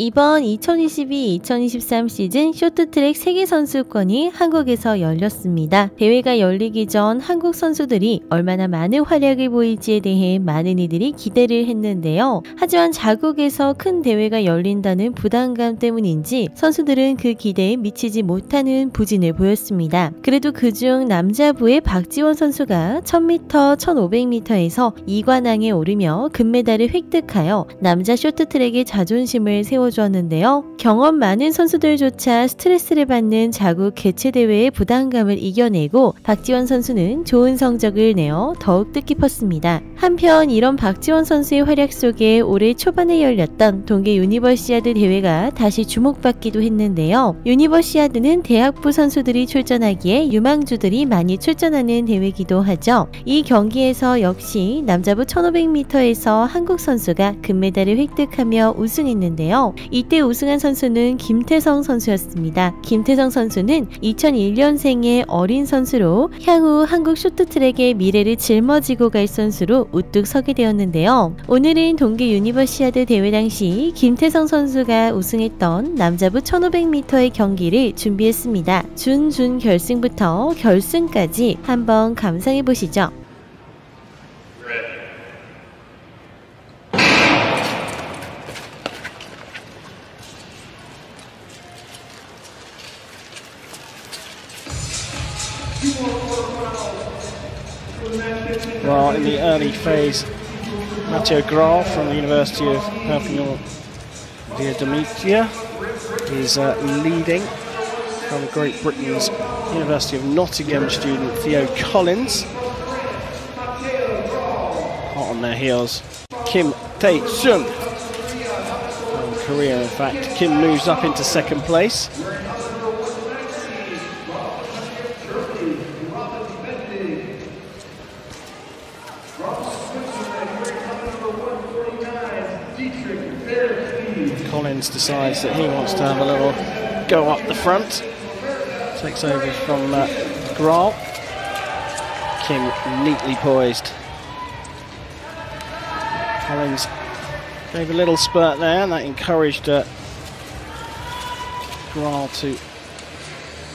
이번 2022-2023 시즌 쇼트트랙 세계선수권이 한국에서 열렸습니다. 대회가 열리기 전 한국 선수들이 얼마나 많은 활약을 보일지에 대해 많은 이들이 기대를 했는데요. 하지만 자국에서 큰 대회가 열린다는 부담감 때문인지 선수들은 그 기대에 미치지 못하는 부진을 보였습니다. 그래도 그중 남자부의 박지원 선수가 1000m, 1500m에서 2관왕에 오르며 금메달을 획득하여 남자 쇼트트랙의 자존심을 세워 주었는데요. 경험 많은 선수들조차 스트레스를 받는 자국 개최 대회의 부담감을 이겨내고 박지원 선수는 좋은 성적을 내어 더욱 뜻깊었습니다. 한편 이런 박지원 선수의 활약 속에 올해 초반에 열렸던 동계 유니버시아드 대회가 다시 주목받기도 했는데요. 유니버시아드는 대학부 선수들이 출전하기에 유망주들이 많이 출전하는 대회기도 하죠. 이 경기에서 역시 남자부 1500m에서 한국 선수가 금메달을 획득하며 우승했는데요. 이때 우승한 선수는 김태성 선수였습니다. 김태성 선수는 2001년생의 어린 선수로 향후 한국 쇼트트랙의 미래를 짊어지고 갈 선수로 우뚝 서게 되었는데요. 오늘은 동계 유니버시아드 대회 당시 김태성 선수가 우승했던 남자부 1500m의 경기를 준비했습니다. 준준 결승부터 결승까지 한번 감상해 보시죠. Well, in the early phase, Matteo Grau from the University of Perpignan via Domitia is uh, leading from Great Britain's University of Nottingham student Theo Collins. Hot on their heels, Kim Tae from Korea. In fact, Kim moves up into second place. Collins decides that he wants to have a little go up the front. Takes over from uh, Graal. Kim neatly poised. Collins gave a little spurt there, and that encouraged uh, Graal to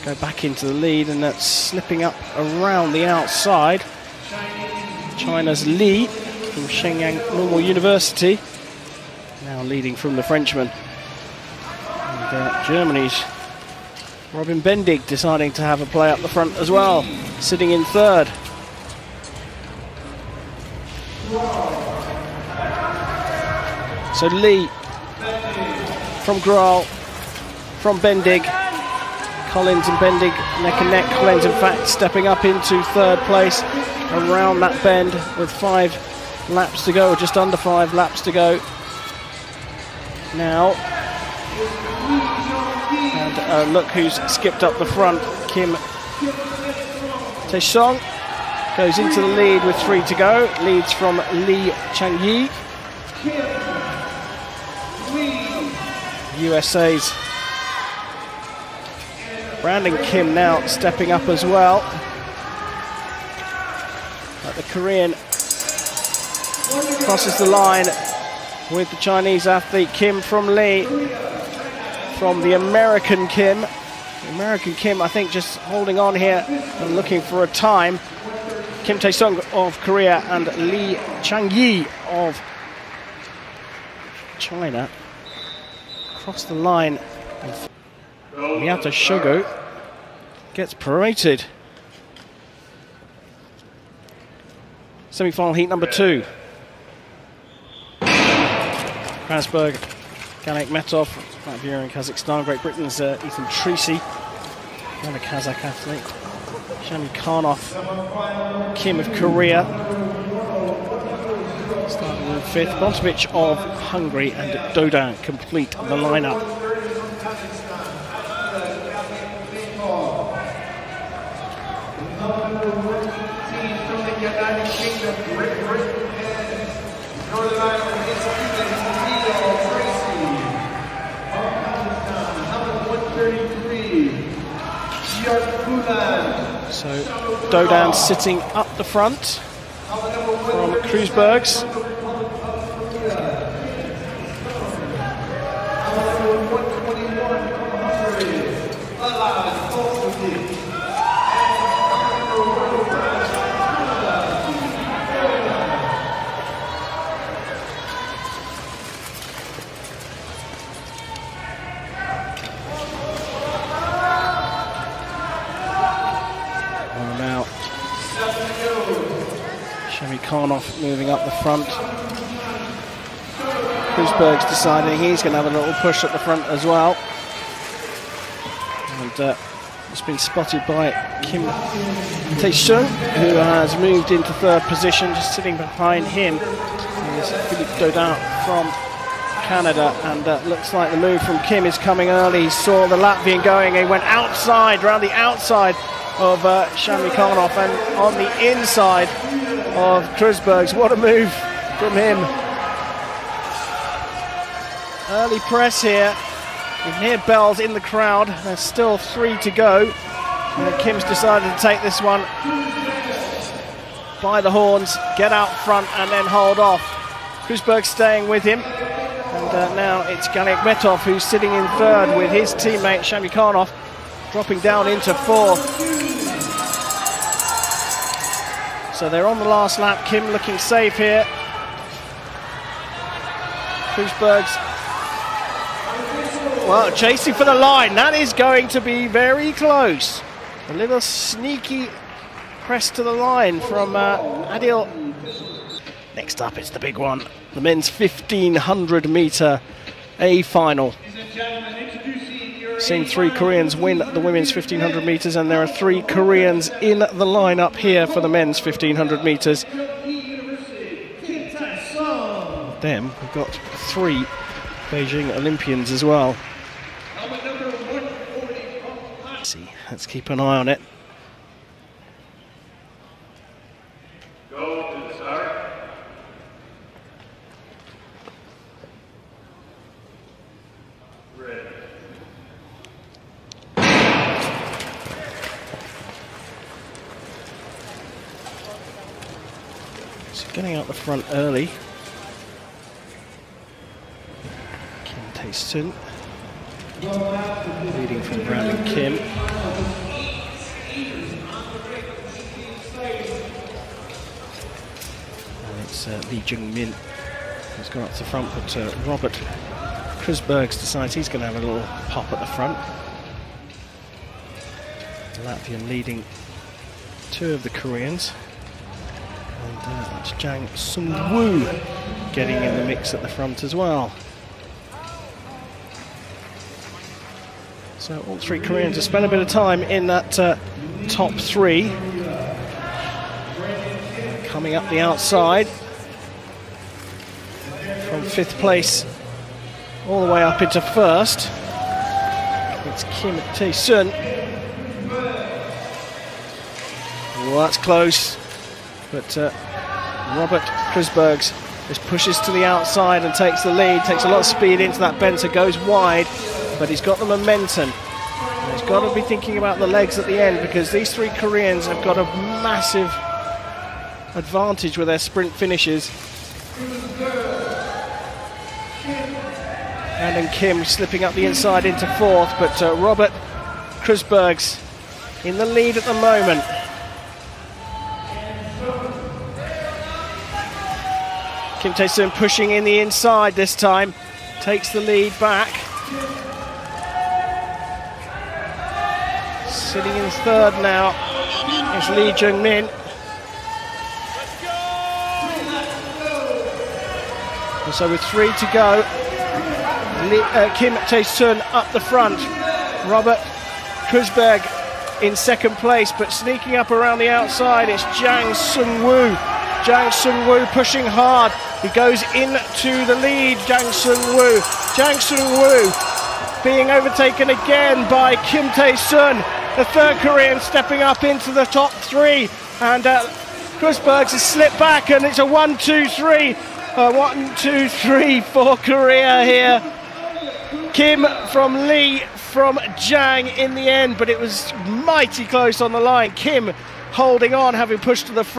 go back into the lead, and that's slipping up around the outside. China's Li from Shenyang Normal University now leading from the Frenchman. And uh, Germany's Robin Bendig deciding to have a play up the front as well, sitting in third. So Lee from Graal, from Bendig, Collins and Bendig neck and neck. Collins, in fact, stepping up into third place around that bend with five laps to go, or just under five laps to go now. And uh, look who's skipped up the front. Kim Tae-sung goes into the lead with three to go. Leads from Lee Changyi. USA's Brandon Kim now stepping up as well. But the Korean crosses the line with the Chinese athlete Kim from Lee. From the American Kim. The American Kim, I think, just holding on here and looking for a time. Kim Tae-sung of Korea and Lee Chang-yi of China cross the line. Miyata Shogo gets prorated. Semi-final heat number two. Krasberg, Ganek Metov, Latvia and Kazakhstan. Great Britain's uh, Ethan Treacy, another Kazakh athlete. Shami Karnov, Kim of Korea. Starting in fifth. Bontovic of Hungary and Dodan complete the lineup. So Dodan sitting up the front from Kreuzbergs. now. Shamikanov moving up the front. Kreuzberg's deciding he's going to have a little push at the front as well. And uh, it's been spotted by Kim Tae-sung, who has moved into third position, just sitting behind him is Philippe Daudin from Canada, and uh, looks like the move from Kim is coming early. He saw the Latvian going, he went outside, around the outside of uh, Shamikanov, and on the inside of Kreuzberg's. What a move from him. Early press here. You can hear bells in the crowd. There's still three to go. And Kim's decided to take this one by the horns, get out front, and then hold off. Kreuzberg staying with him. And uh, now it's Galiakhmetov who's sitting in third with his teammate Shamikanov dropping down into fourth. So they're on the last lap. Kim looking safe here. Kreuzberg's well, chasing for the line. That is going to be very close. A little sneaky press to the line from uh, Adil. Next up, is the big one. The men's 1500 meter A final. Seeing three Koreans win the women's 1500 meters, and there are three Koreans in the lineup here for the men's 1500 meters. Them, we've got three Beijing Olympians as well. See, let's keep an eye on it. So getting out the front early. Kim Tae-sung leading from Brandon Kim. And it's uh, Lee Jung Min who's gone up to the front, but uh, Robert Kreuzberg's decides he's going to have a little pop at the front. Latvian leading two of the Koreans. Uh, that's Jang Sung Woo getting in the mix at the front as well. So all three Koreans have spent a bit of time in that uh, top three. Coming up the outside from fifth place all the way up into first. It's Kim Tae-sung. Well, that's close. But uh, Robert Kreuzbergs just pushes to the outside and takes the lead, takes a lot of speed into that bend, so goes wide but he's got the momentum. And he's got to be thinking about the legs at the end because these three Koreans have got a massive advantage with their sprint finishes. And then Kim slipping up the inside into fourth, but uh, Robert Kreuzbergs in the lead at the moment. Kim Tae-sung pushing in the inside this time, takes the lead back. Sitting in third now is Lee Jung Min. And so with three to go, Lee, uh, Kim Tae-sung up the front. Robert Kreuzberg in second place, but sneaking up around the outside, it's Jang Sung Woo. Jang Sung Woo pushing hard. He goes into the lead, Jang Sung Woo. Jang Sung Woo being overtaken again by Kim Tae-sung the third Korean stepping up into the top three. And uh, Kreuzbergs has slipped back, and it's a one, two, three. One, two, three for Korea here. Kim from Lee from Jang in the end, but it was mighty close on the line. Kim holding on, having pushed to the front.